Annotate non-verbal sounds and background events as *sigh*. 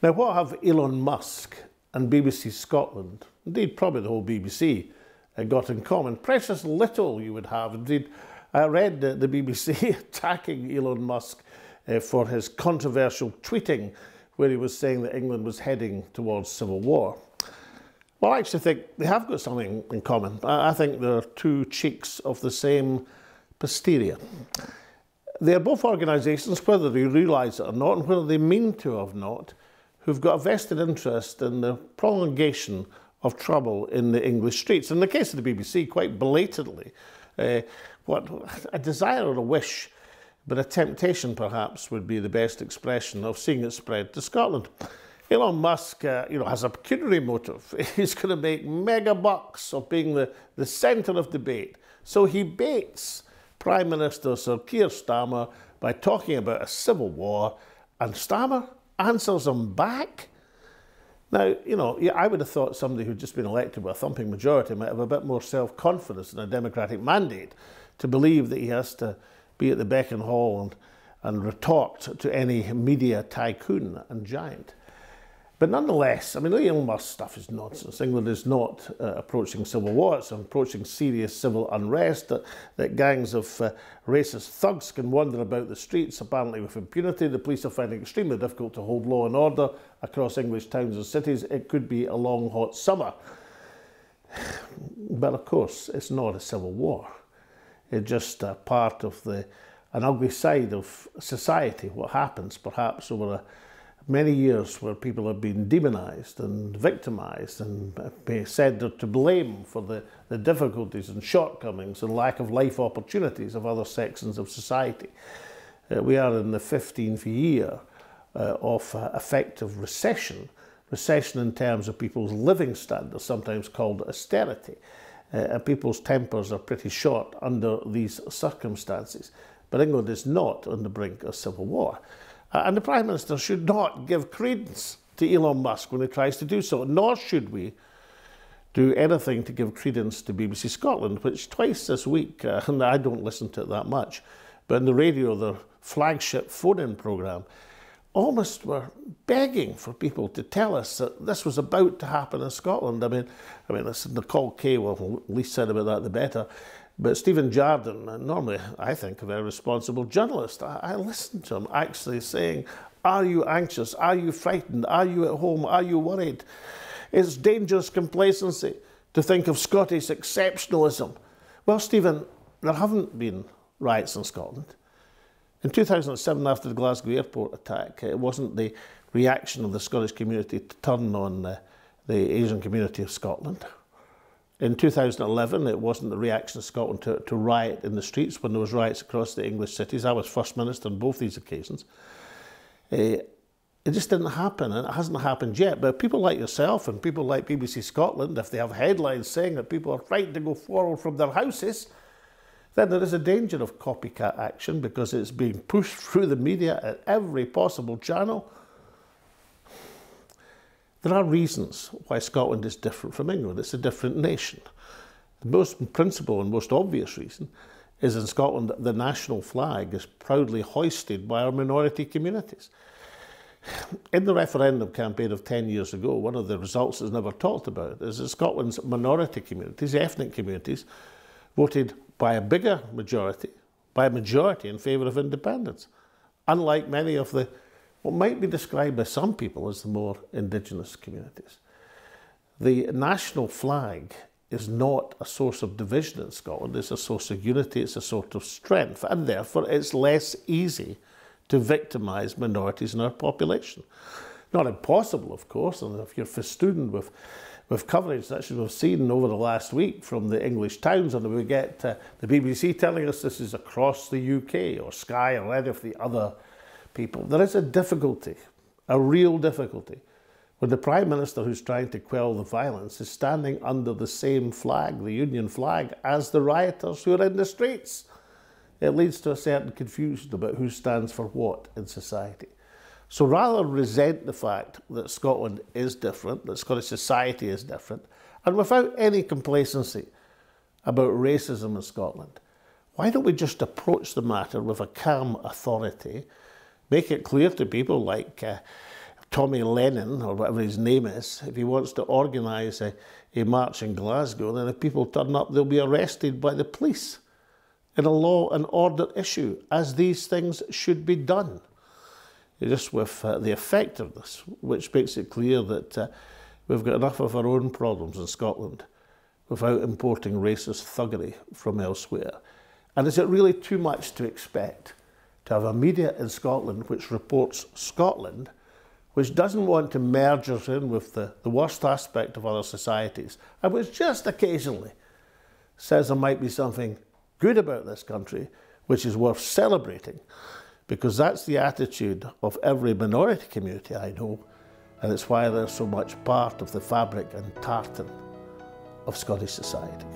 Now, what have Elon Musk and BBC Scotland, indeed probably the whole BBC, uh, got in common? Precious little you would have. Indeed, I read the BBC *laughs* attacking Elon Musk uh, for his controversial tweeting where he was saying that England was heading towards civil war. Well, I actually think they have got something in common. I think they're two cheeks of the same posterior. They're both organisations, whether they realise it or not, and whether they mean to or not, who've got a vested interest in the prolongation of trouble in the English streets. In the case of the BBC, quite belatedly, uh, what a desire or a wish, but a temptation perhaps would be the best expression of seeing it spread to Scotland. Elon Musk, uh, you know, has a pecuniary motive. *laughs* He's going to make mega bucks of being the, the centre of debate. So he baits Prime Minister Sir Keir Starmer by talking about a civil war, and Starmer answers him back. Now, you know, I would have thought somebody who'd just been elected with a thumping majority might have a bit more self-confidence in a democratic mandate to believe that he has to be at the beck and hall and, and retort to any media tycoon and giant. But nonetheless, I mean, the Elon Musk stuff is nonsense. England is not uh, approaching civil war, it's approaching serious civil unrest, that, that gangs of uh, racist thugs can wander about the streets, apparently with impunity. The police are finding it extremely difficult to hold law and order across English towns and cities. It could be a long, hot summer. *sighs* But of course, it's not a civil war. It's just a part of the an ugly side of society, what happens perhaps over a many years where people have been demonized and victimized and said they're to blame for the, the difficulties and shortcomings and lack of life opportunities of other sections of society. Uh, we are in the 15th year uh, of uh, effective recession, recession in terms of people's living standards, sometimes called austerity. Uh, and people's tempers are pretty short under these circumstances. But England is not on the brink of civil war. Uh, and the Prime Minister should not give credence to Elon Musk when he tries to do so, nor should we do anything to give credence to BBC Scotland, which twice this week, uh, *laughs* and I don't listen to it that much, but in the radio, their flagship phone-in programme, almost were begging for people to tell us that this was about to happen in Scotland. I mean, I mean, listen, Nicole Kay, well, least said about that, the better. But Stephen Jardine, normally I think a very responsible journalist, I, I listened to him actually saying, Are you anxious? Are you frightened? Are you at home? Are you worried? It's dangerous complacency to think of Scottish exceptionalism. Well, Stephen, there haven't been riots in Scotland. In 2007, after the Glasgow airport attack, it wasn't the reaction of the Scottish community to turn on the, the Asian community of Scotland. In 2011, it wasn't the reaction of Scotland to, to riot in the streets when there was riots across the English cities. I was First Minister on both these occasions. Uh, it just didn't happen, and it hasn't happened yet. But people like yourself and people like BBC Scotland, if they have headlines saying that people are frightened to go forward from their houses, then there is a danger of copycat action because it's being pushed *laughs* through the media at every possible channel. There are reasons why Scotland is different from England. It's a different nation. The most principal and most obvious reason is in Scotland the national flag is proudly hoisted by our minority communities. In the referendum campaign of 10 years ago, one of the results that's never talked about is that Scotland's minority communities, ethnic communities, voted by a bigger majority, by a majority in favour of independence, unlike many of the what might be described by some people as the more indigenous communities. The national flag is not a source of division in Scotland, it's a source of unity, it's a sort of strength, and therefore it's less easy to victimise minorities in our population. Not impossible, of course, and if you're festooned with, with coverage such as we've seen over the last week from the English towns, and we get uh, the BBC telling us this is across the UK, or Sky, or any of the other people. There is a difficulty, a real difficulty, when the Prime Minister who's trying to quell the violence is standing under the same flag, the Union flag, as the rioters who are in the streets. It leads to a certain confusion about who stands for what in society. So rather resent the fact that Scotland is different, that Scottish society is different, and without any complacency about racism in Scotland, why don't we just approach the matter with a calm authority Make it clear to people like uh, Tommy Lennon, or whatever his name is, if he wants to organise a, a march in Glasgow, then if people turn up, they'll be arrested by the police in a law and order issue, as these things should be done. Just with uh, the effectiveness, which makes it clear that uh, we've got enough of our own problems in Scotland without importing racist thuggery from elsewhere. And is it really too much to expect to have a media in Scotland which reports Scotland, which doesn't want to merge us in with the, the worst aspect of other societies, and which just occasionally says there might be something good about this country, which is worth celebrating, because that's the attitude of every minority community I know, and it's why they're so much part of the fabric and tartan of Scottish society.